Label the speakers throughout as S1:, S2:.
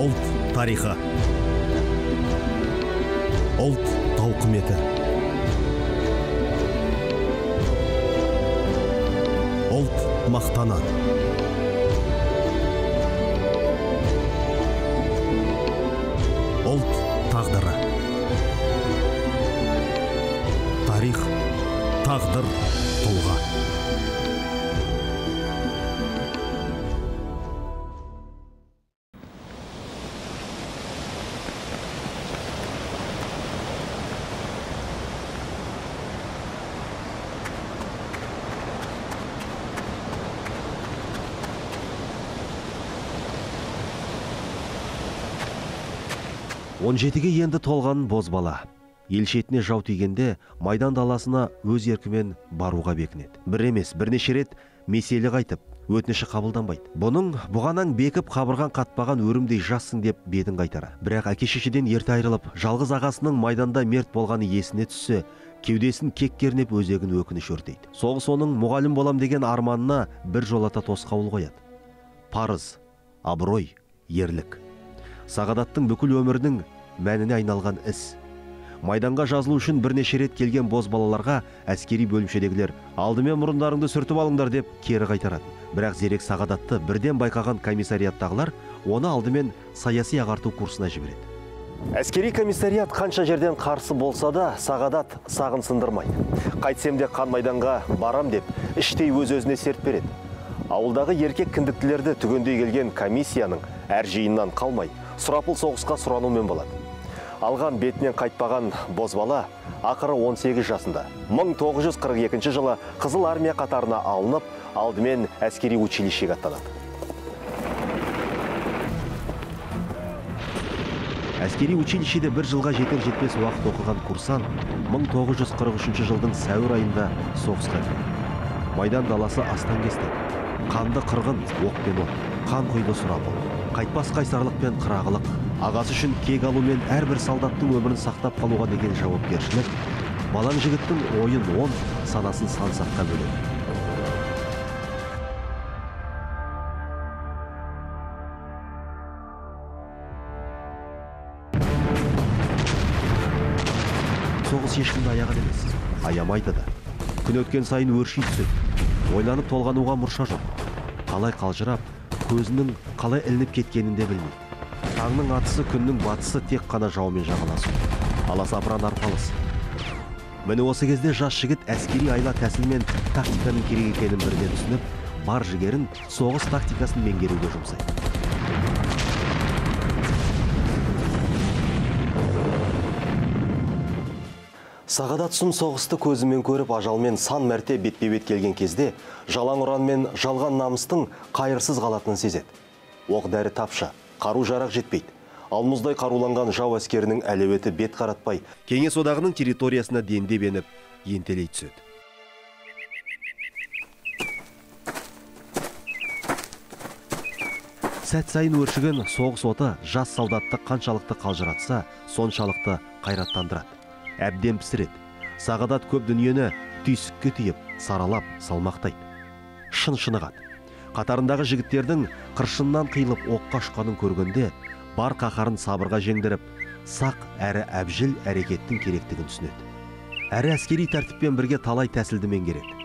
S1: ұлт тарихы. Ұлт тауқыметі. Ұлт мақтаны. Он жетіге енді толған бозбала ел шетіне жау тигенде майдан даласына өз еркімен баруға бекінеді. Бір емес бірнеше рет меселі қайтып өтініші қабылданбайды. Бұның бұғанан бекіп қабырған қатпаған өрімдей жассың деп бетін қайтара. Бірақ әке шешеден ерте айырылып жалғыз ағасының майданда мерт болғаны есіне түссе кеудесін кек кернеп өзегін өкініш өртейді. Соғыс оның мұғалім болам деген арманына бір жолата тосқауыл қояды. Парыз абырой ерлік. Сағадаттың бүкіл өмірінің мәніне айналған іс. Майданға жазылу үшін бірнеше рет келген бозбалаларға әскери бөлімшедегілер алдымен мұрындарыңды сүртіп алыңдар деп кері қайтарады бірақ зерек сағадатты бірден байқаған комиссариаттағылар оны алдымен саяси ағарту курсына жібереді. Әскери комиссариат қанша жерден қарсы болса да сағадат сағын сындырмайды. Қайтсем де қан майданға барам деп іштей өз өзіне серт береді. Ауылдағы еркек кіндіктілерді түгендей келген комиссияның әр жиыннан қалмай сұрапыл соғысқа сұранумен болады алған бетінен қайтпаған бозбала ақыры 18 жасында. 1942 жылы қызыл армия қатарына алынып алдымен әскери училищеге аттанады. Әскери училищеде бір жылға жетер жетпес уақыт оқыған курсант 1943 жылдың сәуір айында соғысқа кіреді. Майдан даласы астан кесті. Қанды қырғын оқ пен от қан құйды сұрапыл. Қайтпас қайсарлық пен қырағылық ағасы үшін кек алу мен әрбір солдаттың өмірін сақтап қалуға деген жауапкершілік балаң жігіттің ойын он санасын сан саққа бөледі. Соғыс ешкімді аяған емес. Аямайды да күн өткен сайын өрши түседі. Ойланып толғануға мұрша жоқ. Қалай қалжырап көзінің қалай ілініп кеткенін де білмейді. Таңның атысы күннің батысы тек қана жаумен жағаласу аласапыран арпалыс. Міне осы кезде жас жігіт әскери айла тәсіл мен тактиканың керек екенін бірден түсініп бар жігерін соғыс тактикасын меңгеруге жұмсайды. Сағадат сұм соғысты көзімен көріп ажалмен сан мәрте бетпе бет келген кезде жалаң ұран мен жалған намыстың қайырсыз қалатынын сезеді. Оқ дәрі тапшы. Қару жарақ жетпейді. Ал мұздай қаруланған жау әскерінің әлеуеті бет қаратпай кеңес одағының территориясына дендеп еніп ентелей түседі. Сәт сайын өршіген соғыс оты жас солдатты қаншалықты қалжыратса соншалықты қайраттандырады. Әбден пісіреді. Сағадат көп дүниені түйсікке түйіп саралап салмақтайды. Шын шынығады қатарындағы жігіттердің қыршыннан қиылып оққа ұшқанын көргенде бар қаһарын сабырға жеңдіріп сақ әрі әбжіл әрекеттің керектігін түсінеді. Әрі әскери тәртіппен бірге талай тәсілді меңгереді.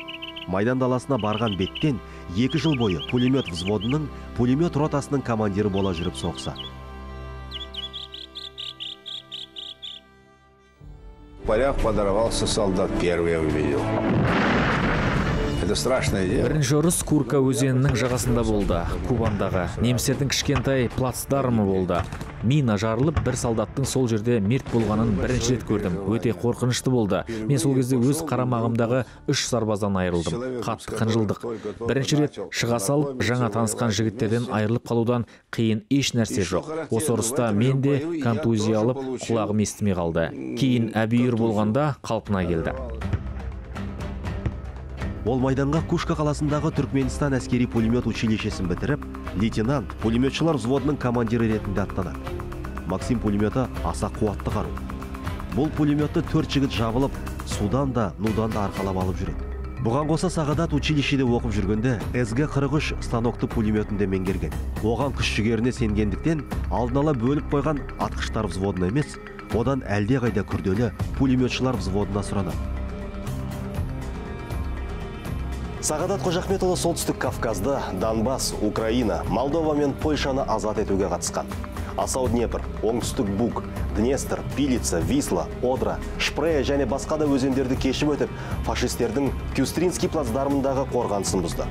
S1: Майдан даласына барған беттен екі жыл бойы пулемет взводының пулемет ротасының командирі бола жүріп соғысады
S2: В полях подорвался солдат, первый увидел. Это страшное дело.
S3: бірінші ұрыс курка өзенінің жағасында болды. Кубандағы немістердің кішкентай плацдармы болды. Мина жарылып бір солдаттың сол жерде мерт болғанын бірінші рет көрдім. Өте қорқынышты болды. Мен сол кезде өз қарамағымдағы үш сарбаздан айырылдым. Қатты қынжылдық. Бірінші рет шыға салып жаңа танысқан жігіттерден айырылып қалудан қиын еш нәрсе жоқ. осы ұрыста мен де контузия алып құлағым естімей қалды. Кейін әбүйір болғанда қалпына келді.
S1: Ол майданға кушка қаласындағы түркменстан әскери пулемет училищесін бітіріп лейтенант пулеметшылар взводының командирі ретінде аттанады максим пулеметі аса қуатты қару. Бұл пулеметті төрт жігіт жабылып судан да нудан да арқалап алып жүреді. Бұған қоса сағадат училищеде оқып жүргенде сг 43 станокты пулеметінде меңгерген. Оған күш жігеріне сенгендіктен алдын ала бөліп қойған атқыштар взводына емес одан әлдеқайда күрделі пулеметшылар взводына сұранады.
S4: Сағадат Қожахметұлы солтүстік Кавказды, Донбасс, Украина, Молдова мен Польшаны азат етуге қатысқан. Асау Днепр, оңтүстік Буг, Днестр, Пилица, Висла, Одра, Шпрея және басқа да өзендерді кешіп өтіп, фашистердің Кюстринский плацдармындағы қорғанысын бұзды.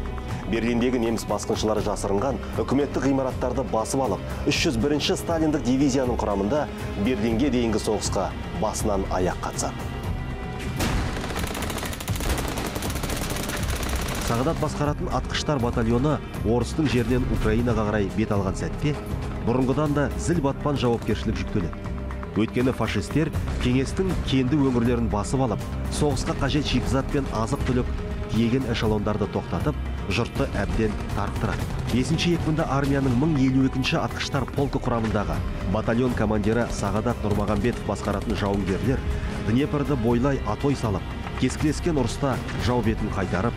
S4: Берлиндегі неміс басқыншылары жасырынған үкіметтік ғимараттарды басып алып, 301 Сталиндік дивизияның құрамында Берлинге дейінгі соғысқа басынан аяқ қатысады.
S1: Сағадат басқаратын атқыштар батальоны орыстың жерінен Украинаға қарай бет алған сәтте бұрынғыдан да зіл батпан жауапкершілік жүктеледі. Өйткені фашистер кеңестің кенді өңірлерін басып алып, соғысқа қажет шикізат пен азық түлік тиеген эшелондарды тоқтатып, жұртты әбден тарықтырады. 5-ші екпінді армияның 1052-ші атқыштар полкі құрамындағы батальон командирі Сағадат Нұрмағамбетов басқаратын жауынгерлер Днепрді бойлай атой салып, кескілескен ұрыста жау бетін қайтарып,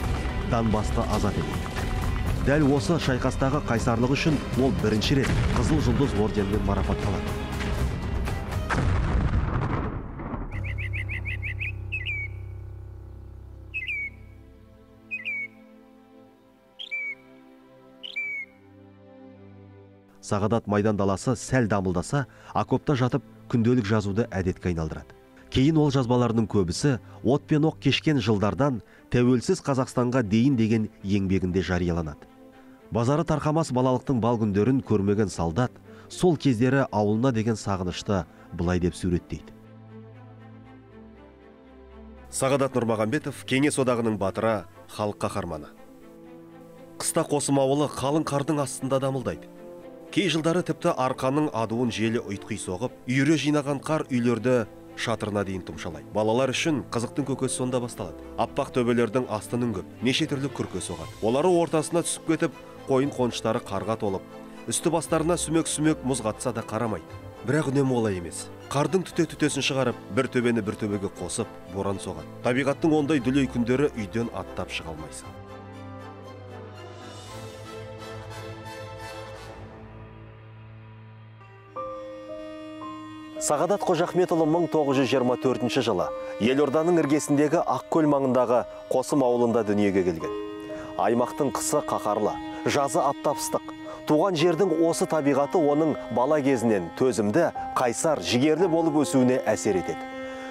S1: Донбасты азат етеді. Дәл осы шайқастағы қайсарлығы үшін ол бірінші рет Қызыл жұлдыз орденімен марапатталады. Сағадат майдан даласы сәл дамылдаса, окопта жатып күнделік жазуды әдетке айналдырады. Кейін ол жазбаларының көбісі от пен оқ кешкен жылдардан тәуелсіз Қазақстанға дейін деген еңбегінде жарияланады. Базары тарқамас балалықтың бал күндерін көрмеген солдат сол кездері ауылына деген сағынышты былай деп суреттейді. Сағадат Нұрмағамбетов кеңес одағының батыры, халық қаһарманы. Қыста қосым ауылы қалың қардың астында дамылдайды. Кей жылдары тіпті арқаның адуын желі ұйтқи соғып, үйірі жинаған қар үйлерді шатырына дейін тұмшалайды. Балалар үшін қызықтың көкесі сонда басталады. Аппақ төбелердің астының көп, неше түрлі күрке соғады. Олары ортасына түсіп кетіп, қойын қоныштары қарға толып, үсті бастарына сүмек-сүмек мұз қатса да қарамайды. Бірақ үнемі олай емес. Қардың түте-түтесін шығарып, бір төбені бір төбеге қосып, боран соғады. Табиғаттың ондай дүлей күндері үйден аттап шыға алмайсың.
S4: Сағадат Қожахметұлы 1924 жылы елорданың іргесіндегі Ақкөл маңындағы Қосым ауылында дүниеге келген. Аймақтың қысы қақарлы, жазы аптап ыстық. Туған жердің осы табиғаты оның бала кезінен төзімді, қайсар, жігерлі болып өсуіне әсер етеді.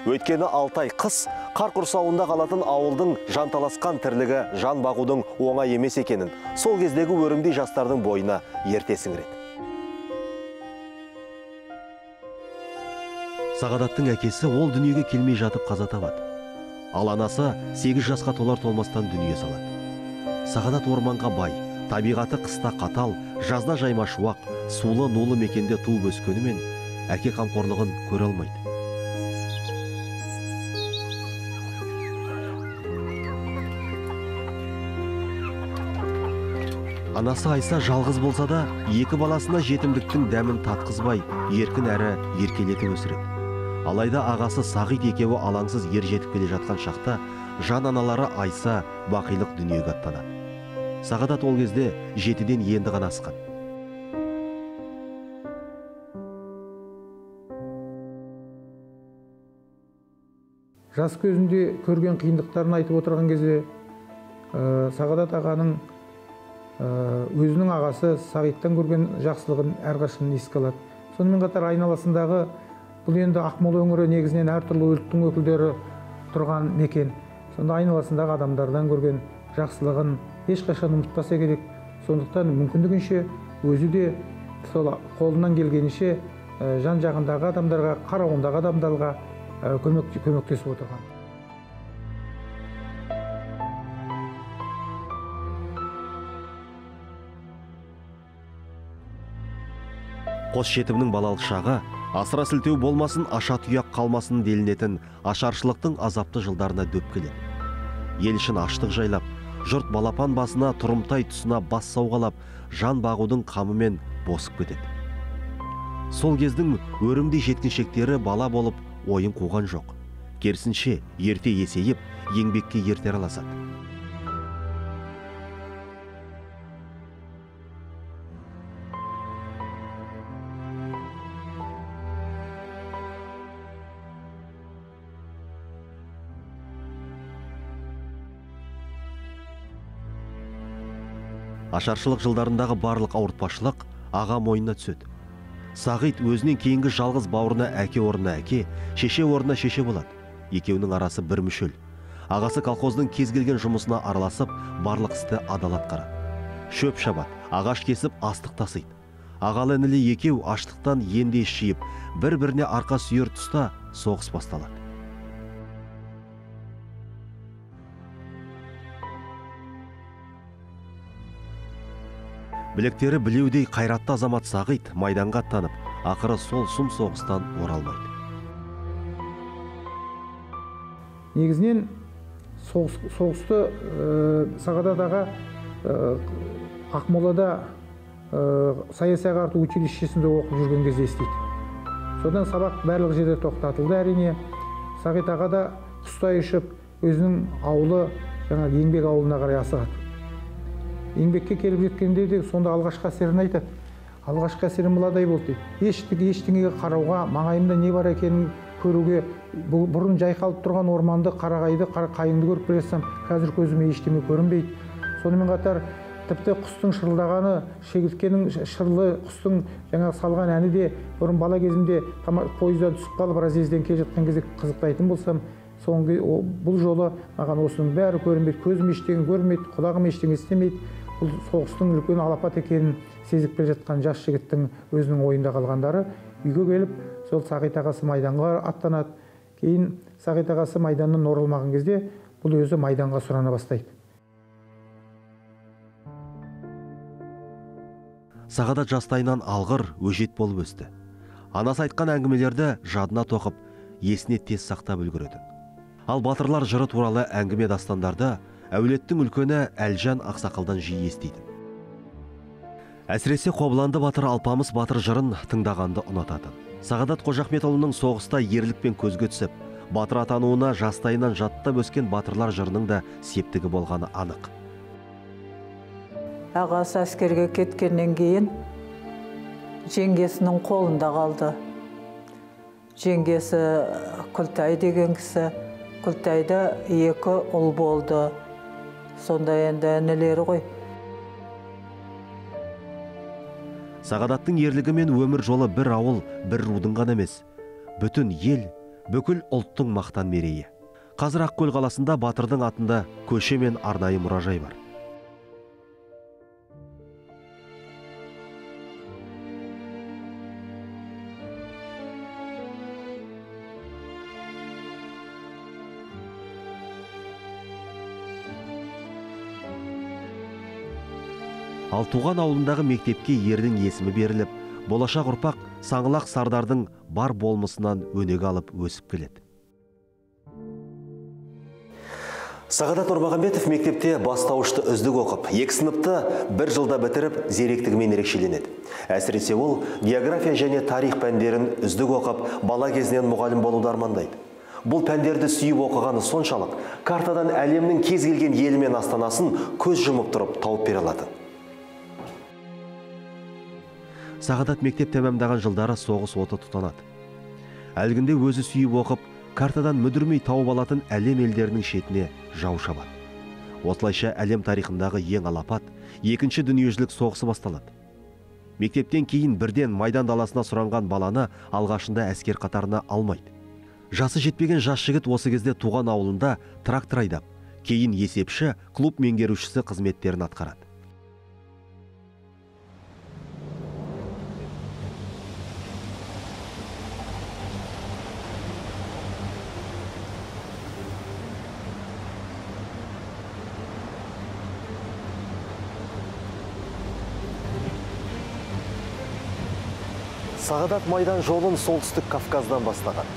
S4: Өйткені Алтай қыс қар құрсауында қалатын ауылдың жанталасқан тірлігі жан бағудың оңай емес екенін сол кездегі өрімдей жастардың бойына ерте сіңіреді.
S1: Сағадаттың әкесі ол дүниеге келмей жатып қаза табады. Ал анасы 8 жасқа толар толмастан дүние салады. Сағадат орманға бай, табиғаты қыста қатал, жазда жаймашуақ, сулы нулы мекенде туып өскенімен әке қамқорлығын көре алмайды. Анасы Айса жалғыз болса да, екі баласына жетімдіктің дәмін татқызбай, еркін әрі еркелетіп өсіреді. Алайда ағасы Сағит екеуі алаңсыз ер жетіп келе жатқан шақта жан аналары Айса бақилық дүниеге аттанады. Сағадат ол кезде жетіден енді ғана асқан.
S5: жас көзінде көрген қиындықтарын айтып отырған кезде ә, сағадат ағаның ә, өзінің ағасы сағиттан көрген жақсылығын әрқашан еске алады сонымен қатар айналасындағы бұл енді ақмола өңірі негізінен әртүрлі ұлттың өкілдері тұрған мекен. Сонда айналасындағы адамдардан көрген жақсылығын ешқашан ұмытпаса керек. Сондықтан мүмкіндігінше өзі де сол қолынан келгенінше жан жағындағы адамдарға қарауындағы адамдарға көмек, көмектесіп отырған.
S1: Қос жетімнің балалық шағы асыра сілтеу болмасын аша тұяқ қалмасын делінетін ашаршылықтың азапты жылдарына дөп келеді. Ел ішін аштық жайлап, жұрт балапан басына тұрымтай тұсына бас сауғалап, жан бағудың қамымен босып кетеді. Сол кездің өрімдей жеткіншектері бала болып ойын қуған жоқ. Керісінше ерте есейіп, еңбекке ерте араласады. Ашаршылық жылдарындағы барлық ауыртпашылық аға мойнына түседі. Сағит өзінен кейінгі жалғыз бауырына әке орнына әке шеше орнына шеше болады. Екеуінің арасы бір мүшел ағасы колхоздың кез келген жұмысына араласып барлық істі адал атқарады шөп шабады ағаш кесіп астық тасиды. Ағалы інілі екеу аштықтан енді ес жиып бір біріне арқа сүйер тұста соғыс басталады. Білектері білеудей қайратты азамат сағит майданға аттанып ақыры сол сұм соғыстан оралмайды.
S5: Негізінен соғыс, соғысты ә, сағадат аға ә, ақмолада ә, саяси ағарту училищесінде оқып жүрген кезде естиді. Содан сабақ барлық жерде тоқтатылды әрине. Сағит аға да құстай ұшып өзінің ауылы жаңағы еңбек ауылына қарай асығады. Еңбекке келіп жеткенде де сонда алғашқы әсерін айтады. Алғашқы әсерім мынадай болды. Дейді ештеңе ештеңеге қарауға маңайымда не бар екенін көруге бұл бұрын жайқалып тұрған орманды қарағайды қара қайыңды көріп келе жатсам қазір көзіме ештеңе көрінбейді. Сонымен қатар тіпті құстың шырылдағаны шегірткенің шырлы құстың жаңағы салған әні де бұрын бала кезімде пойыздан түсіп қалып разъезден келе жатқан кезде қызықтайтын болсам соңғы бұл жолы маған осының бәрі көрінбейді көзім ештеңе көрмейді құлағым ештеңе естімейді бұл соғыстың үлкен алапат екенін сезіп келе жатқан жас жігіттің өзінің ойында қалғандары үйге келіп сол сағит ағасы майданға аттанады. Кейін сағит ағасы майданнан оралмаған кезде бұл өзі майданға сұрана бастайды.
S1: Сағадат жастайынан алғыр өжет болып өсті. Анасы айтқан әңгімелерді жадына тоқып есіне тез сақтап үлгереді. Ал батырлар жыры туралы әңгіме дастандарды әулеттің үлкені әлжан ақсақалдан жиі естиді. Әсіресе қобыланды батыр алпамыс батыр жырын тыңдағанды ұнататын сағадат қожахметұлының соғыста ерлікпен көзге түсіп батыр атануына жастайынан жаттап өскен батырлар жырының да септігі болғаны анық.
S6: Ағасы әскерге кеткеннен кейін жеңгесінің қолында қалды. Жеңгесі күлтай деген кісі күлтайда екі ұл болды. Сонда енді інілері ғой.
S1: Сағадаттың ерлігі мен өмір жолы бір ауыл бір рудың ғана емес. Бүтін ел бүкіл ұлттың мақтан мерейі. Қазір ақкөл қаласында батырдың атында көше мен арнайы мұражай бар. Ал туған ауылындағы мектепке ердің есімі беріліп болашақ ұрпақ саңлақ сардардың бар болмысынан өнеге алып өсіп келеді
S4: Сағадат Нұрмағамбетов мектепте бастауышты үздік оқып, екі сыныпты бір жылда бітіріп, зеректігімен ерекшеленеді. Әсіресе ол география және тарих пәндерін үздік оқып, бала кезінен мұғалім болуды армандайды. Бұл пәндерді сүйіп оқығаны соншалық, картадан әлемнің кез келген елі мен астанасын көз жұмып тұрып тауып бере алады.
S1: Сағадат мектеп тәмамдаған жылдары соғыс оты тұтанады. Әлгінде өзі сүйіп оқып картадан мүдірмей тауып алатын әлем елдерінің шетіне жау шабады. Осылайша әлем тарихындағы ең алапат екінші дүниежүзілік соғысы басталады. Мектептен кейін бірден майдан даласына сұранған баланы алғашында әскер қатарына алмайды. Жасы жетпеген жас жігіт осы кезде туған ауылында трактор айдап кейін есепші клуб меңгерушісі қызметтерін атқарады.
S4: Сағадат майдан жолын солтүстік Кавказдан бастаған.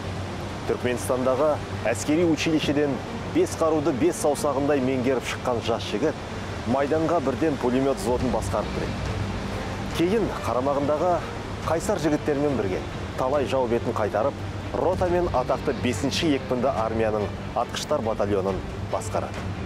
S4: Түркменстандағы әскери училищеден бес қаруды бес саусағындай меңгеріп шыққан жас жігіт майданға бірден пулемет взводын басқарып кіреді. Кейін қарамағындағы қайсар жігіттермен бірге талай жау бетін қайтарып, рота мен атақты 5-ші екпінді армияның атқыштар батальонын басқарады.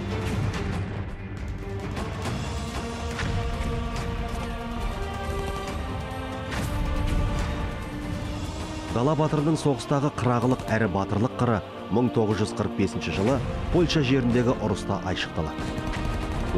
S1: Дала батырының соғыстағы қырағылық әрі батырлық қыры 1945 жылы польша жеріндегі ұрыста айшықталады.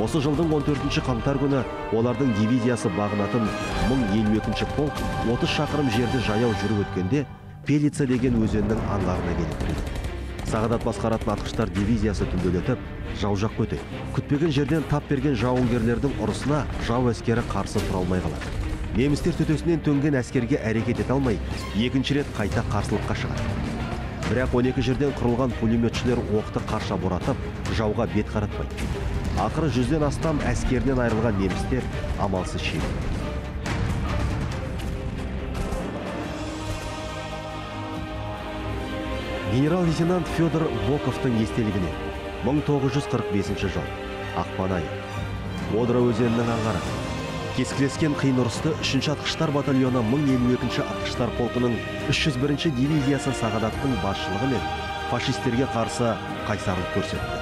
S1: Осы жылдың 14 қаңтар күні олардың дивизиясы бағынатын 1052 полк 30 шақырым жерді жаяу жүріп өткенде пелица деген өзеннің аңғарына келіп тірелді сағадат басқаратын атқыштар дивизиясы түнделетіп жау жаққа өтеді күтпеген жерден тап берген жауынгерлердің ұрысына жау әскері қарсы тұра алмай қалады. Немістер төтесінен төнген әскерге әрекет ете алмай екінші рет қайта қарсылыққа шығады. Бірақ 12 жерден құрылған пулеметшілер оқты қарша боратып жауға бет қаратпайды ақыры жүзден астам әскерінен айырылған немістер амалсыз шегінді. Генерал лейтенант федор боковтың естелігіне 1945 жыл ақпан айы. Одра өзенінің аңғары. Кескілескен қиын ұрысты үшінші атқыштар батальоны 1052 атқыштар полкының 301 дивизиясы сағадаттың басшылығымен фашистерге қарсы қайсарлық көрсетті.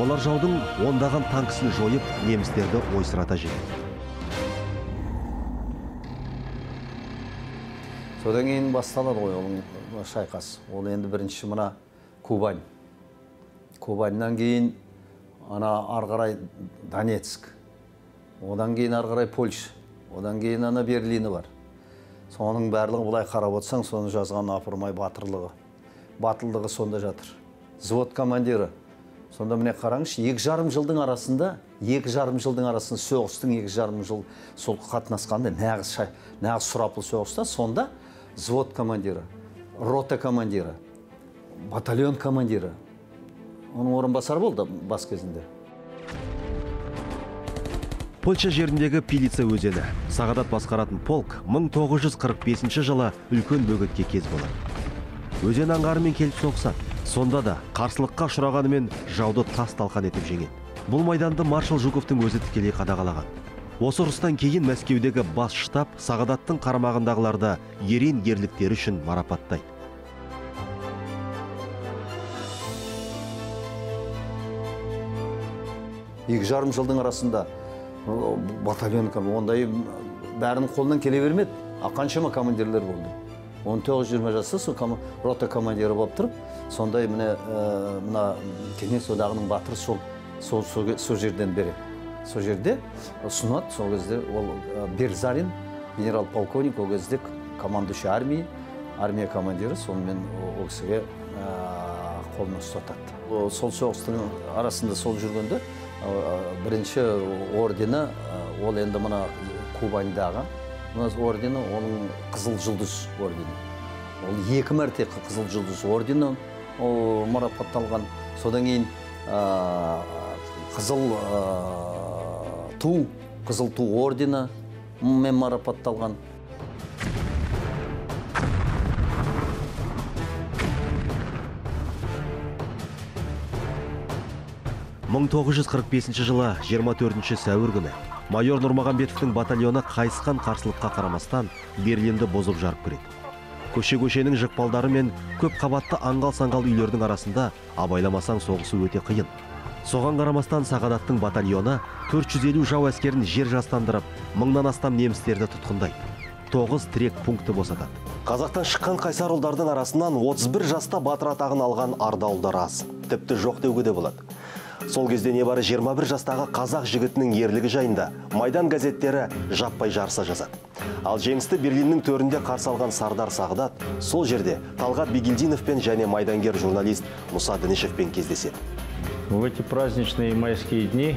S1: Олар жаудың ондаған танкісін жойып немістерді ойсырата жеңді
S7: содан кейін басталады ғой ол шайқас. Ол енді бірінші мына кубань. Кубаньнан кейін ана ары қарай донецк. Одан кейін ары қарай польша. Одан кейін ана берлині бар. Соның барлығы былай қарап отырсаң соны жазған апырмай батырлығы. Батылдығы сонда жатыр. Взвод командирі. Сонда міне қараңызшы екі жарым жылдың арасында екі жарым жылдың арасында соғыстың екі жарым жыл сол қатынасқанда нағыз шай нағыз сұрапыл соғыста сонда взвод командирі рота командирі батальон командирі. Оның орынбасары болды бас кезінде.
S1: Польша жеріндегі пилица өзені. Сағадат басқаратын полк 1945 жылы үлкен бөгетке кез болады өзен аңғарымен келіп соғысады сонда да қарсылыққа ұшырағанымен жауды тас талқан етіп жеңеді. Бұл майданды маршал жуковтың өзі тікелей қадағалаған. Осы ұрыстан кейін мәскеудегі бас штаб сағадаттың қарамағындағыларды ерен ерліктері үшін марапаттайды.
S7: Екі жарым жылдың арасында батальон ондай бәрінің қолынан келе бермеді а қаншама командирлер болды 19-20 жаста сол рота командирі болып тұрып сондай міне мына кеңес одағының батыры сол сол, сол, жерден береді сол жерде ұсынады сол кезде ол берзарин генерал полковник ол кезде командующий армии армия командирі сонымен ол кісіге қолына ұстатады сол соғыстың арасында сол жүргенде бірінші ордені ол енді мына кубаньдағы. Мына ордені оның қызыл жұлдыз ордені. Ол екі мәрте қызыл жұлдыз ордені марапатталған. Содан кейін қызыл ту қызыл ту ордені мен марапатталған.
S1: 1945 жылы 24 сәуір күні майор нұрмағамбетовтің батальоны қайысқан қарсылыққа қарамастан берлинді бұзып жарып кіреді көше көшенің жықпалдары мен көп қабатты аңғал саңғал үйлердің арасында абайламасаң соғысу өте қиын соған қарамастан сағадаттың батальоны 450 жау әскерін жер жастандырып мыңнан астам немістерді тұтқындайды тоғыз тірек пункті босатады
S4: Қазақтан шыққан қайсар ұлдардың арасынан 31 жаста батыр атағын алған ардауылдар аз. Тіпті жоқ деуге де болады. Сол кезде небары 21 жастағы қазақ жігітінің ерлігі жайында Майдан газеттері жаппай жарыса жазады. Ал жеңісті Берлиннің төрінде қарсы алған Сардар Сағдат сол жерде Талғат Бегелдиновпен және майдангер журналист Мұса Дінішевпен кездеседі.
S8: В эти праздничные майские дни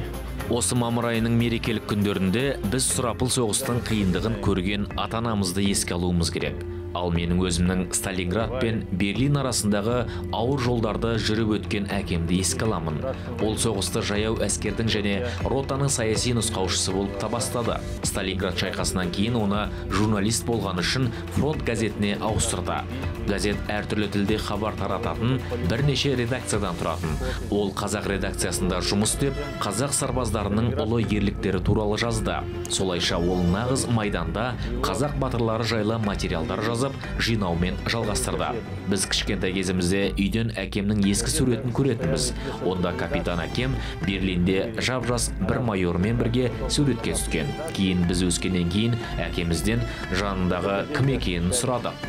S3: осы мамыр айының мерекелік күндерінде біз сұрапыл соғыстың қиындығын көрген ата анамызды еске алуымыз керек ал менің өзімнің сталинград пен берлин арасындағы ауыр жолдарды жүріп өткен әкемді еске аламын. Ол соғысты жаяу әскердің және ротаның саяси нұсқаушысы болып та бастады сталинград шайқасынан кейін оны журналист болғаны үшін фронт газетіне ауыстырды. Газет әртүрлі тілде хабар тарататын бірнеше редакциядан тұратын. Ол қазақ редакциясында жұмыс істеп қазақ сарбаздарының ұлы ерліктері туралы жазды. Солайша ол нағыз майданда қазақ батырлары жайлы материалдар жазып жинаумен жалғастырды. Біз кішкентай кезімізде үйден әкемнің ескі суретін көретінбіз. Онда капитан әкем берлинде жап жас бір майормен бірге суретке түскен. Кейін біз өскеннен кейін әкемізден жанындағы кім екенін сұрадық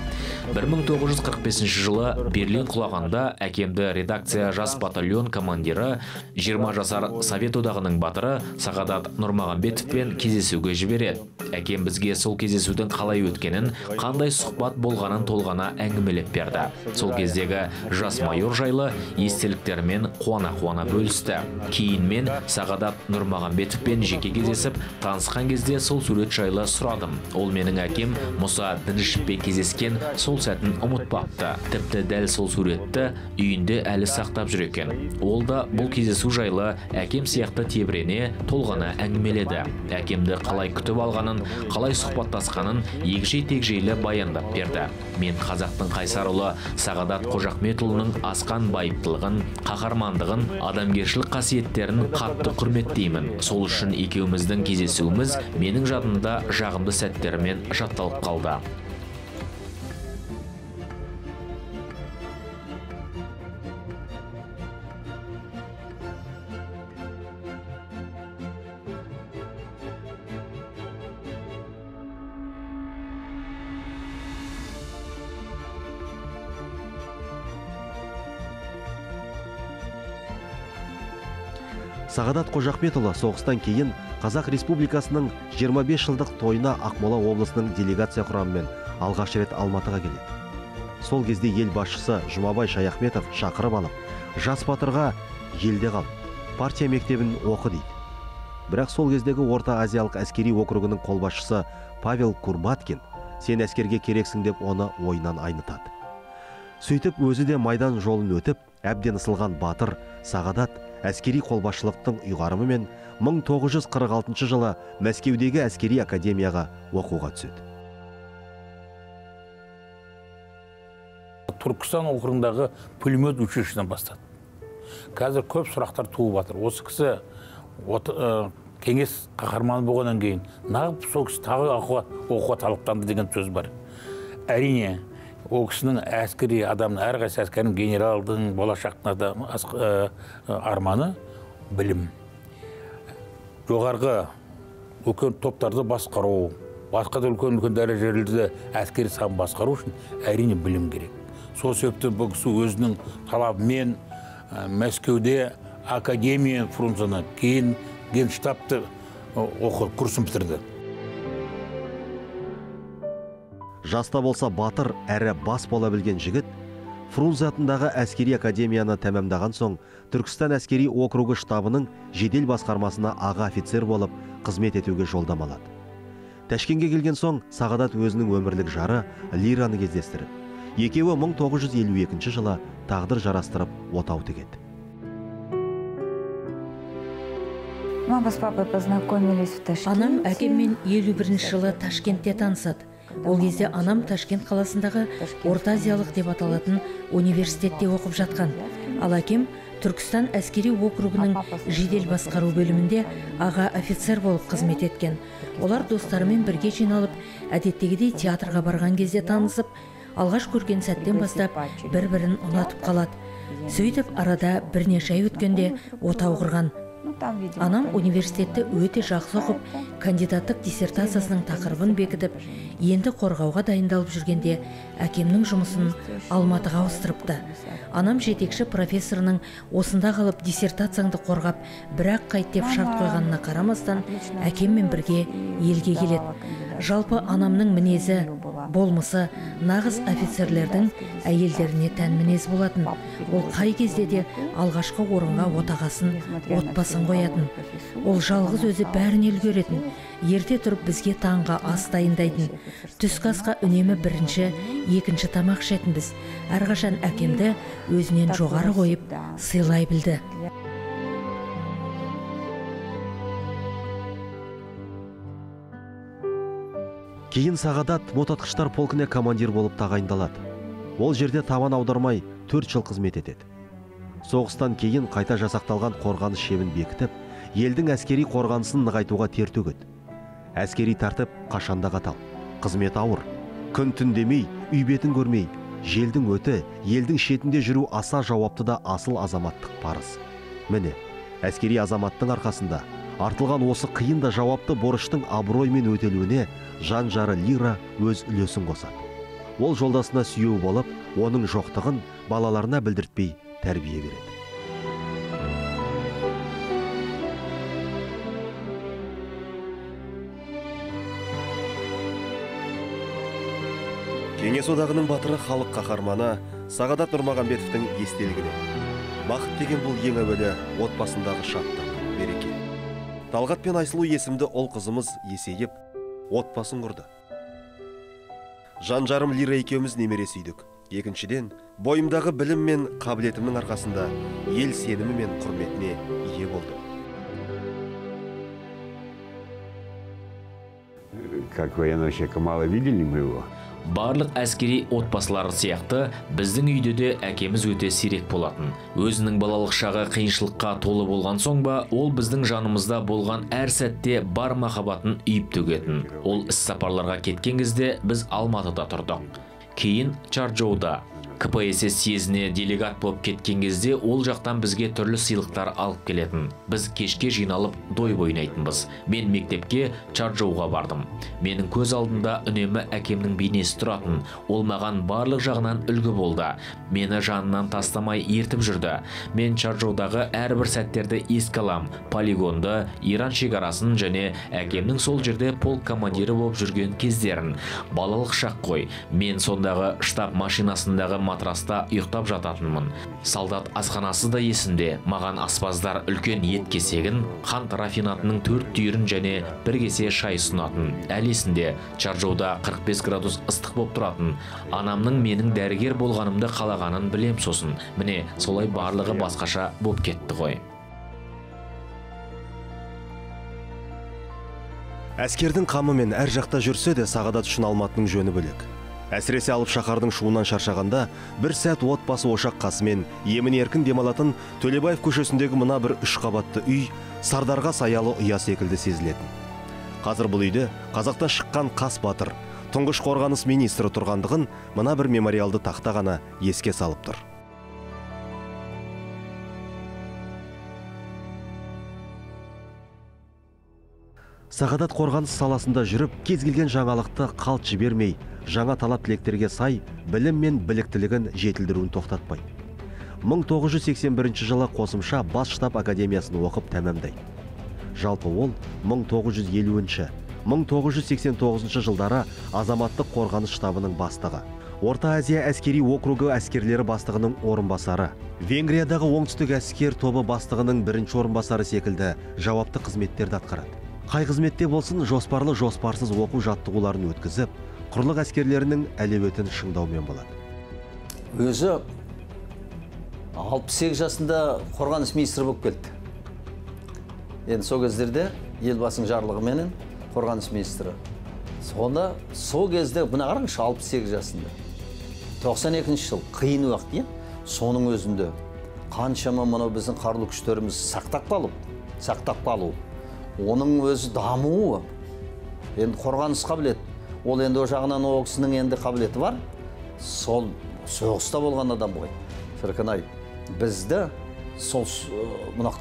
S3: 1945 жылы берлин құлағанда әкемді редакция жас батальон командирі 20 жасар совет одағының батыры сағадат нұрмағамбетовпен кездесуге жібереді. Әкем бізге сол кездесудің қалай өткенін қандай сұхбат болғанын толғана әңгімелеп берді. Сол кездегі жас майор жайлы естеліктерімен қуана-қуана бөлісті. Кейін мен сағадат нұрмағамбетовпен жеке кездесіп танысқан кезде сол сурет жайлы сұрадым. Ол менің әкем мұса дінішевпен кездескен сол сәтін ұмытпапты. Тіпті дәл сол суретті үйінде әлі сақтап жүр екен. Ол да бұл кездесу жайлы әкем сияқты тебірене толғана әңгімеледі. Әкемді қалай күтіп алғанын қалай сұхбаттасқанын егжей тегжейлі баяндап берді. Мен қазақтың қайсар ұлы сағадат қожахметұлының асқан байыптылығын қаһармандығын адамгершілік қасиеттерін қатты құрметтеймін. Сол үшін екеуміздің кездесуіміз менің жадымда жағымды сәттерімен жатталып қалды.
S1: Сағадат қожахметұлы соғыстан кейін қазақ республикасының 25 жылдық тойына ақмола облысының делегация құрамымен алғаш рет алматыға келеді. Сол кезде ел басшысы жұмабай шаяхметов шақырып алып жас батырға елде қал партия мектебін оқы дейді. Бірақ сол кездегі орта азиялық әскери округінің қолбасшысы павел курбаткин сен әскерге керексің деп оны ойынан айнытады. Сөйтіп өзі де майдан жолын өтіп әбден ысылған батыр сағадат әскери қолбасшылықтың ұйғарымымен 1946 жылы мәскеудегі әскери академияға оқуға түседі.
S9: Түркістан округындағы пулемет училищесінен бастады. Қазір көп сұрақтар туып жатыр. Осы кісі от, ә, кеңес қаһарманы болғаннан кейін нағып сол кісі тағы оқуға талаптанды деген сөз бар. Әрине ол кісінің әскери адамның әрқайсы әскери генералдың болашақтың адам, ә, арманы білім. Жоғарғы үлкен топтарды басқару басқа да үлкен үлкен дәрежелерді әскери сан басқару үшін әрине білім керек. Сол себепті бұл кісі өзінің талабымен ә, мәскеуде академия фрунзені кейін генштабты оқы курсын бітірді.
S1: Жаста болса батыр әрі бас бола білген жігіт фрунзе атындағы әскери академияны тәмамдаған соң түркістан әскери округі штабының жедел басқармасына аға офицер болып қызмет етуге жолдама алады. Тәшкенге келген соң сағадат өзінің өмірлік жары лираны кездестіріп екеуі 1952 жылы тағдыр жарастырып отау тігеді.
S10: Мама с папой познакомились в Ташкенте.
S11: анам әкеммен елу бірінші жылы ташкентте танысады. Ол кезде анам ташкент қаласындағы орта азиялық деп аталатын университетте оқып жатқан. Ал әкем түркістан әскери округінің жедел басқару бөлімінде аға офицер болып қызмет еткен. Олар достарымен бірге жиналып әдеттегідей театрға барған кезде танысып алғаш көрген сәттен бастап бір бірін ұнатып қалады. Сөйтіп арада бірнеше ай өткенде отау құрған. Анам университетті өте жақсы оқып кандидаттық диссертациясының тақырыбын бекітіп енді қорғауға дайындалып жүргенде әкемнің жұмысын алматыға ауыстырыпты. Анам жетекші профессорының осында қалып диссертацияңды қорғап бірақ қайт деп шарт қойғанына қарамастан әкеммен бірге елге келеді. жалпы анамның мінезі болмысы нағыз офицерлердің әйелдеріне тән мінез болатын. Ол қай кезде де алғашқы орынға отағасын отбасын қоятын. ол жалғыз өзі бәріне үлгеретін ерте тұрып бізге таңға ас дайындайтын. Түскі асқа үнемі бірінші екінші тамақ ішетінбіз. Әрқашан әкемді өзінен жоғары қойып сыйлай білді.
S1: Кейін сағадат мототқыштар полкіне командир болып тағайындалады. Ол жерде табан аудармай төрт жыл қызмет етеді. Соғыстан кейін қайта жасақталған қорғаныс шебін бекітіп елдің әскери қорғанысын нығайтуға тер төгеді. Әскери тәртіп қашанда қатал. Қызмет ауыр. Күн түн демей үй бетін көрмей желдің өті елдің шетінде жүру аса жауапты да асыл азаматтық парыз. Міне әскери азаматтың арқасында артылған осы қиын да жауапты борыштың абыроймен өтелуіне жан жары лира өз үлесін қосады. Ол жолдасына сүйеу болып оның жоқтығын балаларына білдіртпей тәрбие береді. Кеңес одағының батыры халық қаһарманы сағадат нұрмағамбетовтің естелігіне. Бақыт деген бұл ең әуелі отбасындағы шаттық береке. Талғат пен айсұлу есімді ұл қызымыз есейіп отбасын құрды. Жан жарым лира екеуміз немере сүйдік екіншіден бойымдағы білім мен қабілетімнің арқасында ел сенімі мен құрметіне ие болдым.
S12: Как военного человека мало видели мы его.
S3: Барлық әскери отбасылар сияқты біздің үйде де әкеміз өте сирек болатын. Өзінің балалық шағы қиыншылыққа толы болған соң ба ол біздің жанымызда болған әр сәтте бар махаббатын үйіп төгетін. Ол іс сапарларға кеткен кезде біз алматыда тұрдық. Кейін чарджоуда. Кпсс съезіне делегат болып кеткен кезде ол жақтан бізге түрлі сыйлықтар алып келетін. Біз кешке жиналып дойбы ойнайтынбыз мен мектепке чарджоуға бардым. Менің көз алдымда үнемі әкемнің бейнесі тұратын. Ол маған барлық жағынан үлгі болды. Мені жанынан тастамай ертіп жүрді. Мен чарджоудағы әрбір сәттерді еске алам. Полигонды иран шекарасын және әкемнің сол жерде полк командирі болып жүрген кездерін. Балалық шақ қой. Мен сондағы штаб машинасындағы матраста ұйықтап жататынмын. Солдат асханасы да есімде маған аспаздар үлкен ет кесегін қант рафинатының төрт түйірін және бір кесе шай ұсынатын. Әлі есімде чарджоуда 45 градус ыстық болып тұратын. Анамның менің дәрігер болғанымды қалағанын білем сосын. Міне солай барлығы басқаша болып кетті ғой.
S1: Әскердің қамымен әр жақта жүрсе де сағадат үшін алматының жөні бөлек. Әсіресе алып шаһардың шуынан шаршағанда бір сәт отбасы ошақ қасымен емін еркін демалатын төлебаев көшесіндегі мына бір үш қабатты үй сардарға саялы ұя секілді сезілетін. Қазір бұл үйде қазақтан шыққан қас батыр тұңғыш қорғаныс министрі тұрғандығын мына бір мемориалды тақта ғана еске салып тұр. Сағадат қорғаныс саласында жүріп кез келген жаңалықты қалт жібермей жаңа талап тілектерге сай білім мен біліктілігін жетілдіруін тоқтатпайды 1981 жылы қосымша бас штаб академиясын оқып тәмамдайды. Жалпы ол 1950 1989 жылдары азаматтық қорғаныс штабының бастығы. Орта азия әскери округі әскерлері бастығының орынбасары. Венгриядағы оңтүстік әскер тобы бастығының бірінші орынбасары секілді жауапты қызметтерді атқарады. Қай қызметте болсын жоспарлы жоспарсыз оқу жаттығуларын өткізіп құрлық әскерлерінің әлеуетін шыңдаумен болады
S7: өзі 68 жасында қорғаныс министрі болып келді. Енді сол кездерде елбасының жарлығыменен қорғаныс министрі. Сонда сол кезде мына қараңызшы 68 жасында. 92 жыл қиын уақыт иә? Соның өзінде қаншама мынау біздің қарулы күштеріміз сақтап қалып сақтап қалу оның өзі дамуы. Енді қорғаныс қабілет ол енді ол жағынан ол кісінің енді қабілеті бар. Сол соғыста болған адам ғой. Шіркін ай бізді сол мына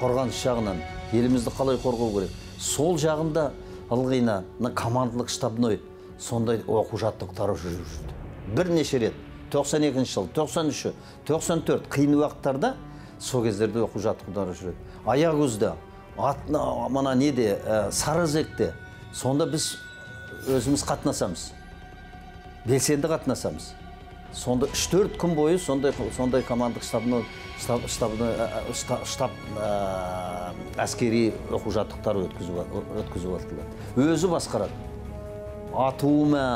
S7: қорғаныс жағынан елімізді қалай қорғау керек? Сол жағында ылғи мына командалық штабной сондай оқу жаттықтары жүріп жүрді бірнеше рет. 92 жыл 93 94 қиын уақыттарда сол кездерде оқу жаттығулары жүреді. Аягөзде мына неде сарыөзекте сонда біз өзіміз қатынасамыз. Белсенді қатынасамыз. Сонда үш төрт күн бойы сондай сондай командалық штабны штаб штаб әскери оқу жаттықтар өткізіп жатырды өзі басқарады. Атуы ма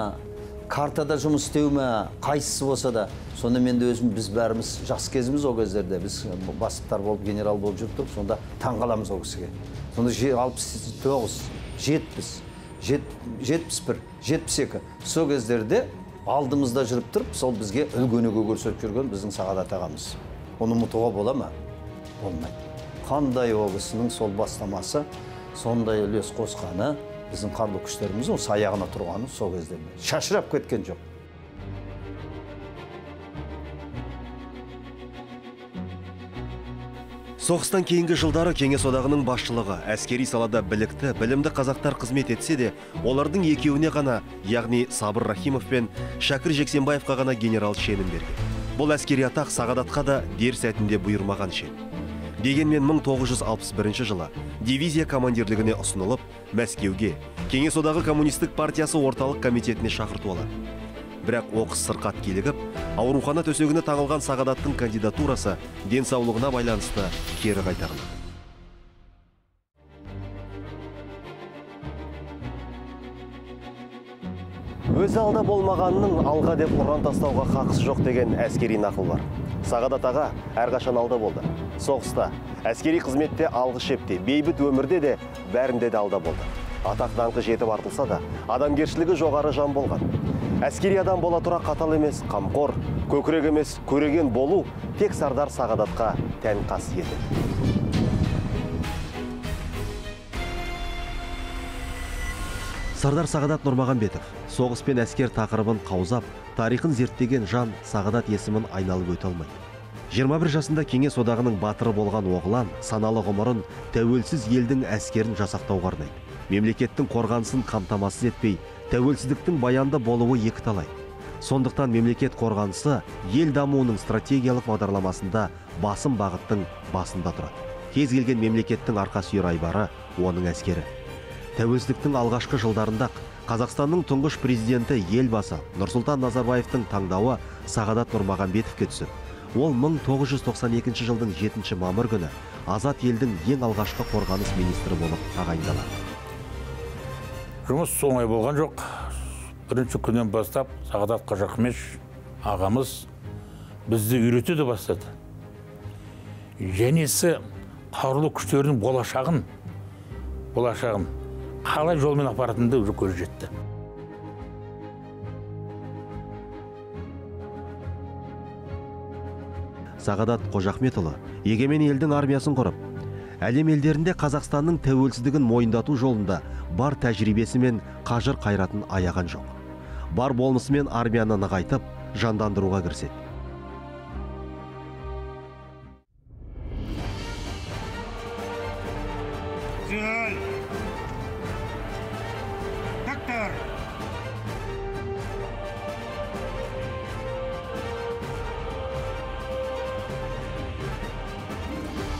S7: картада жұмыс істеу ма қайсысы болса да сонда мен де өзім біз бәріміз жас кезіміз ол кездерде. Біз бастықтар болып генерал болып тұрып сонда таң қаламыз ол кісіге. Сонда алпыс тоғыз жетпіс. Жетпіс бір жетпіс екі сол кездерде алдымызда жүріп тұрып сол бізге үлгі өнеге көрсетіп жүрген біздің сағадат ағамыз оны ұмытуға бола ма болмайды қандай ол кісінің сол бастамасы сондай үлес қосқаны біздің қарулы күштеріміз осы аяғына тұрғаны сол кезде шашырап кеткен жоқ
S1: соғыстан кейінгі жылдары кеңес одағының басшылығы әскери салада білікті білімді қазақтар қызмет етсе де олардың екеуіне ғана яғни сабыр рахимов пен шәкір жексенбаевқа ғана генерал шенін берген. Бұл әскери атақ сағадатқа да дер сәтінде бұйырмаған шен. Дегенмен 1961 жылы дивизия командирлігіне ұсынылып мәскеуге кеңес одағы коммунистік партиясы орталық комитетіне шақырту алады. Бірақ оқыс сырқат килігіп аурухана төсегіне таңылған сағадаттың кандидатурасы денсаулығына байланысты кері қайтарылады
S4: өзі алда болмағанның алға деп ұран тастауға хақысы жоқ деген әскери нақыл бар. Сағадат аға әрқашан алда болды. Соғыста әскери қызметте алғы шепте бейбіт өмірде де бәрінде де алда болды. Атақ даңқы жетіп артылса да адамгершілігі жоғары жан болған. Әскери адам бола тұра қатал емес қамқор. Көкірек емес көреген болу тек сардар сағадатқа тән қасиет.
S1: Сардар сағадат нұрмағанбетов соғыс пен әскер тақырыбын қаузап тарихын зерттеген жан сағадат есімін айналып өте алмайды. 21 жасында кеңес одағының батыры болған оғлан саналы ғұмырын тәуелсіз елдің әскерін жасақтауға арнайды. Мемлекеттің қорғанысын қамтамасыз етпей тәуелсіздіктің баянды болуы екіталай. Сондықтан мемлекет қорғанысы ел дамуының стратегиялық бағдарламасында басым бағыттың басында тұрады кез келген мемлекеттің арқа сүйер айбары оның әскері. Тәуелсіздіктің алғашқы жылдарында қазақстанның тұңғыш президенті елбасы нұрсұлтан назарбаевтың таңдауы сағадат нұрмағанбетовке түсіп ол 1992 жылдың 7 мамыр күні азат елдің ең алғашқы қорғаныс министрі болып тағайындалады.
S9: Жұмыс оңай болған жоқ. Бірінші күннен бастап сағадат қожахмеш ағамыз бізді үйретуді бастады. Женесі қарулы күштердің болашағын болашағын қалай жолмен апаратынды уже көзі жетті.
S1: Сағадат қожахметұлы егемен елдің армиясын құрып әлем елдерінде қазақстанның тәуелсіздігін мойындату жолында бар тәжірибесі мен қажыр қайратын аяған жоқ. Бар болмысымен армияны нығайтып жандандыруға кіріседі.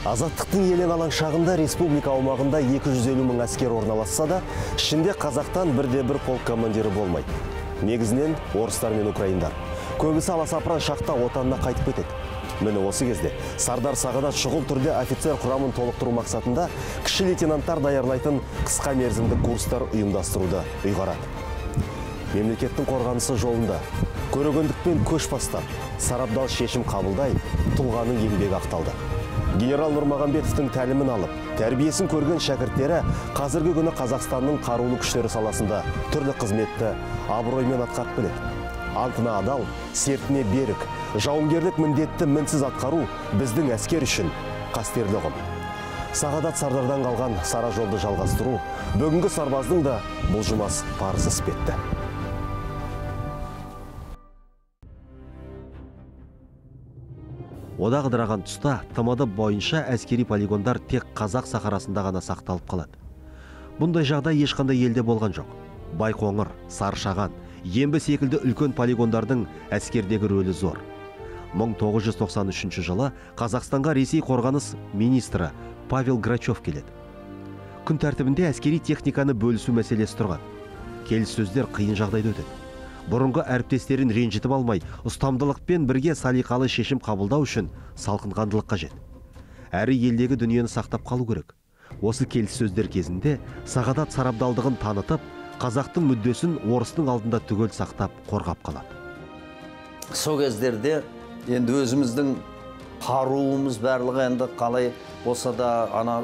S4: Азаттықтың елен алаң шағында республика аумағында 250 мың әскер орналасса да ішінде қазақтан бірде бір полк командирі болмайды. Негізінен орыстар мен украиндар. Көбісі аласапыран шақта отанына қайтып кетеді. Міне осы кезде сардар сағадат шұғыл түрде офицер құрамын толықтыру мақсатында кіші лейтенанттар даярлайтын қысқа мерзімді курстар ұйымдастыруды ұйғарады. Мемлекеттің қорғанысы жолында. Көрегендікпен көш бастап сарабдал шешім қабылдай тұлғаның еңбегі ақталды. Генерал нұрмағанбетовтың тәлімін алып тәрбиесін көрген шәкірттері қазіргі күні қазақстанның қарулы күштері саласында түрлі қызметті абыроймен атқарып келеді. Антына адал сертіне берік жауынгерлік міндетті мінсіз атқару біздің әскер үшін қастерлі ұғым. Сағадат сардардан қалған сара жолды жалғастыру бүгінгі сарбаздың да бұлжымас парызы іспетті.
S1: Одақ ыдыраған тұста тмд бойынша әскери полигондар тек қазақ сахарасында ғана сақталып қалады. Бұндай жағдай ешқандай елде болған жоқ. Байқоңыр саршаған ембі секілді үлкен полигондардың әскердегі рөлі зор. 1993 жылы қазақстанға ресей қорғаныс министрі павел грачев келеді. Күн тәртібінде әскери техниканы бөлісу мәселесі тұрған. Келіссөздер қиын жағдайда өтеді. Бұрынғы әріптестерін ренжітіп алмай ұстамдылықпен бірге салиқалы шешім қабылдау үшін салқынқандылық қажет. Әрі елдегі дүниені сақтап қалу керек. Осы келіссөздер кезінде сағадат сарабдалдығын танытып қазақтың мүддесін орыстың алдында түгел сақтап қорғап қалады.
S7: Сол кездерде енді өзіміздің қаруымыз барлығы енді қалай болса да ана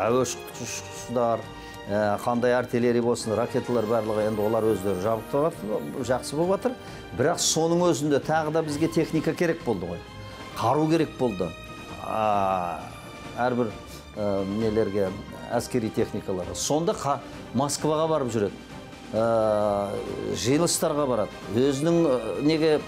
S7: әуе ұшқыштар қандай артиллерия болсын ракеталар барлығы енді олар өздері жабдықтап жақсы болып жатыр. Бірақ соның өзінде тағы да бізге техника керек болды ғой. Қару керек болды. Әрбір ә, нелерге әскери техникаларға. Сонда москваға барып жүреді. Ә, жиылыстарға барады. Өзінің неге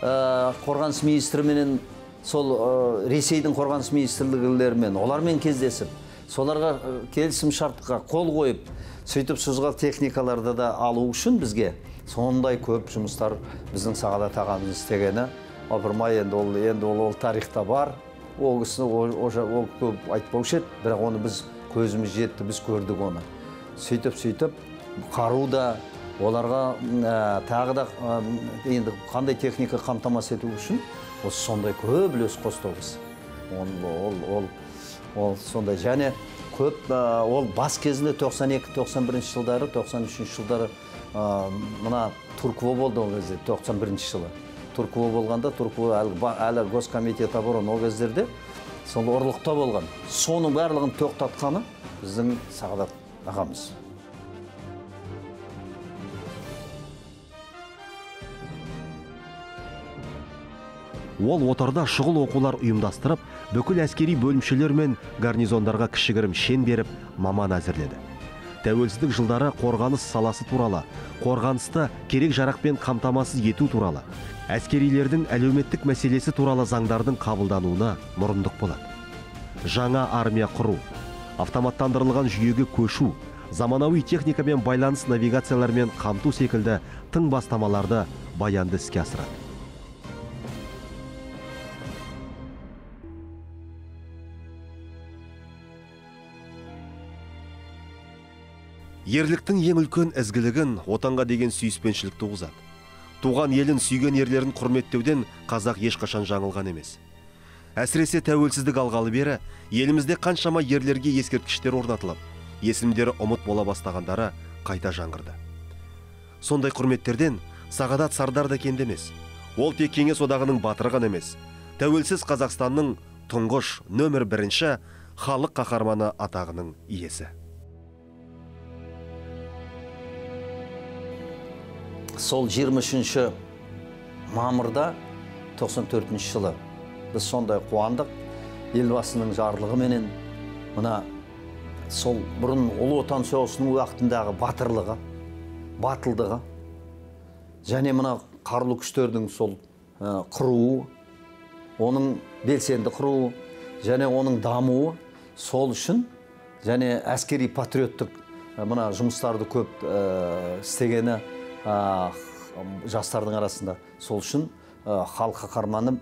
S7: қорғаныс министріменен сол ә, ресейдің қорғаныс министрлігілерімен олармен кездесіп соларға ә, келісім шартқа қол қойып сөйтіп созға техникаларды да алу үшін бізге сондай көп жұмыстар біздің сағадат ағамыз істегені. Опырмай енді ол енді ол, ол тарихта бар. Ол кісі ол, көп айтпаушы еді бірақ оны біз көзіміз жетті біз көрдік оны. Сөйтіп сөйтіп қару да оларға ә, тағы да ә, енді қандай техника қамтамасыз ету үшін осы сондай көп үлес қосты ол кісі ол, ол, ол, ол сондай және көп ол бас кезінде 92-91 жылдары 93 жылдары мына туркво болды ол кезде 91 жылы. Туркво болғанда туркво әлі, әлі госкомитет обороны ол кездерде. Сол ұрлықта болған. Соның барлығын тоқтатқаны біздің сағадат ағамыз.
S1: Ол отарда шұғыл оқулар ұйымдастырып бүкіл әскери бөлімшелер мен гарнизондарға кішігірім шен беріп маман әзірледі. Тәуелсіздік жылдары қорғаныс саласы туралы қорғанысты керек жарақпен қамтамасыз ету туралы әскерилердің әлеуметтік мәселесі туралы заңдардың қабылдануына мұрындық болады. Жаңа армия құру автоматтандырылған жүйеге көшу заманауи техникамен байланыс навигациялармен қамту секілді тың бастамаларды баянды іске асырады. Ерліктің ең үлкен ізгілігін отанға деген сүйіспеншілік туғызады. Туған елін сүйген ерлерін құрметтеуден қазақ ешқашан жаңылған емес. Әсіресе тәуелсіздік алғалы бері елімізде қаншама ерлерге ескерткіштер орнатылып есімдері ұмыт бола бастағандары қайта жаңғырды. Сондай құрметтерден сағадат сардар да кенде емес ол тек кеңес одағының батыры ғана емес тәуелсіз қазақстанның тұңғыш нөмір бірінші халық қаһарманы атағының иесі.
S7: Сол 23 мамырда 94 жылы біз сондай қуандық елбасының жарлығыменен мына сол бұрын ұлы отан соғысының уақытындағы батырлығы батылдығы және мына қарулы күштердің сол ә, құруы оның белсенді құруы және оның дамуы сол үшін және әскери патриоттық мына жұмыстарды көп істегені жастардың арасында. Сол үшін халық қаһарманы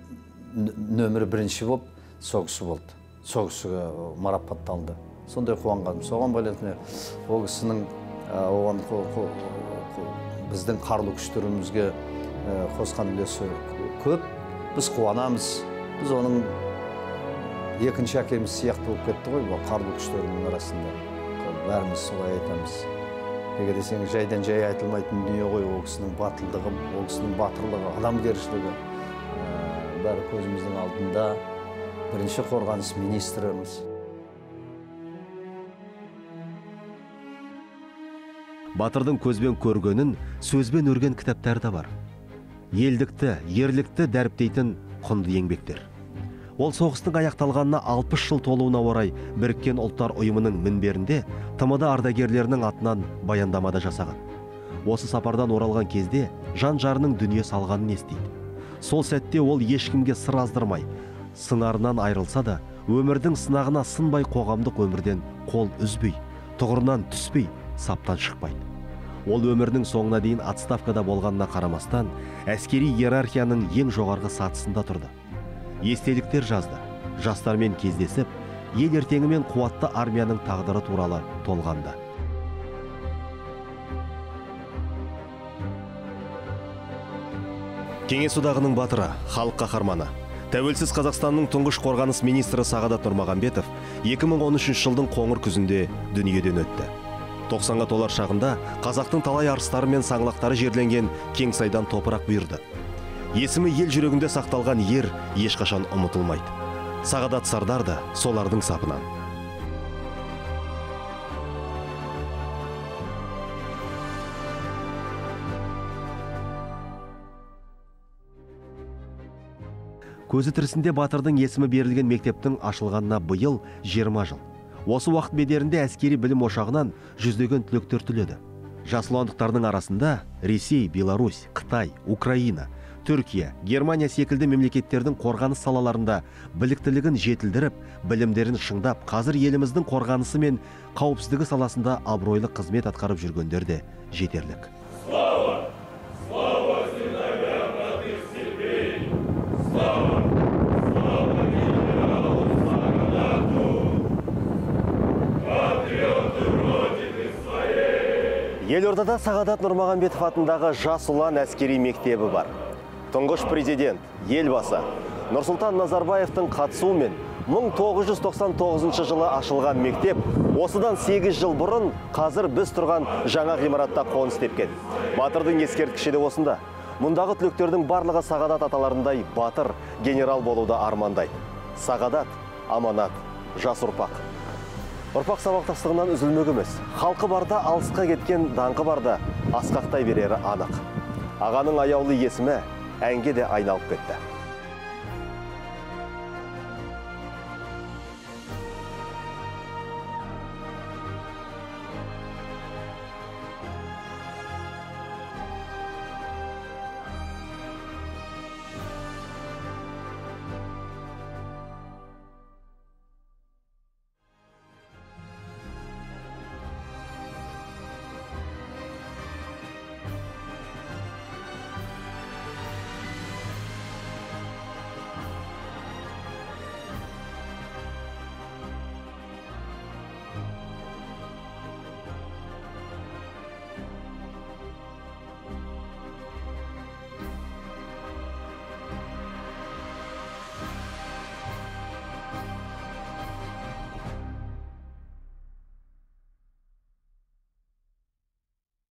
S7: нөмірі бірінші болып сол кісі болды. Сол кісіге марапатталды. Сондай қуанғаным соған байланысты ол кісінің оған біздің қарулы күштерімізге қосқан үлесі көп. Біз қуанамыз. Біз оның екінші әкеміз сияқты болып кетті ғой қарулы күштердің арасында. Бәріміз солай айтамыз. Неге десеңіз жайдан жай айтылмайтын дүние ғой ол кісінің батылдығы ол кісінің батырлығы адамгершілігі. Бәрі көзіміздің алдында бірінші қорғаныс министріміз.
S1: Батырдың көзбен көргенін сөзбен өрген кітаптар да бар. Елдікті ерлікті дәріптейтін құнды еңбектер. Ол соғыстың аяқталғанына 60 жыл толуына орай біріккен ұлттар ұйымының мінберінде тмд ардагерлерінің атынан баяндамада жасаған. Осы сапардан оралған кезде жан жарының дүние салғанын естиді. Сол сәтте ол ешкімге сыр аздырмай сыңарынан айрылса да өмірдің сынағына сынбай қоғамдық өмірден қол үзбей тұғырынан түспей саптан шықпайды. Ол өмірінің соңына дейін отставкада болғанына қарамастан әскери иерархияның ең жоғарғы сатысында тұрды. Естеліктер жазды. Жастармен кездесіп ел ертеңі мен қуатты армияның тағдыры туралы толғанды. Кеңес одағының батыры халық қаһарманы. Тәуелсіз қазақстанның тұңғыш қорғаныс министрі сағадат нұрмағамбетов 2013 жылдың қоңыр күзінде дүниеден өтті. 90-ға толар шағында қазақтың талай арыстары мен саңлақтары жерленген кеңсайдан топырақ бұйырды. Есімі ел жүрегінде сақталған ер ешқашан ұмытылмайды. Сағадат сардар да солардың сапынан. Көзі тірісінде батырдың есімі берілген мектептің ашылғанына биыл 20 жыл. Осы уақыт бедерінде әскери білім ошағынан жүздеген түлектер түледі. Жас арасында ресей беларусь қытай украина
S13: түркия германия секілді мемлекеттердің қорғаныс салаларында біліктілігін жетілдіріп білімдерін шыңдап қазір еліміздің қорғанысы мен қауіпсіздігі саласында абыройлы қызмет атқарып жүргендер де жетерлік.
S1: Елордада сағадат нұрмағамбетов атындағы жас ұлан әскери мектебі бар. Тұңғыш президент елбасы нұрсұлтан назарбаевтың қатысуымен 1999 жылы ашылған мектеп осыдан 8 жыл бұрын қазір біз тұрған жаңа ғимаратта қоныс тепкен. Батырдың ескерткіші де осында. Мұндағы түлектердің барлығы сағадат аталарындай батыр генерал болуды армандайды. Сағадат аманат жас ұрпақ. Ұрпақ сабақтастығынан үзілмек емес халқы барда алысқа кеткен даңқы барда асқақтай берері анық. Ағаның аяулы есімі әнге де айналып кетті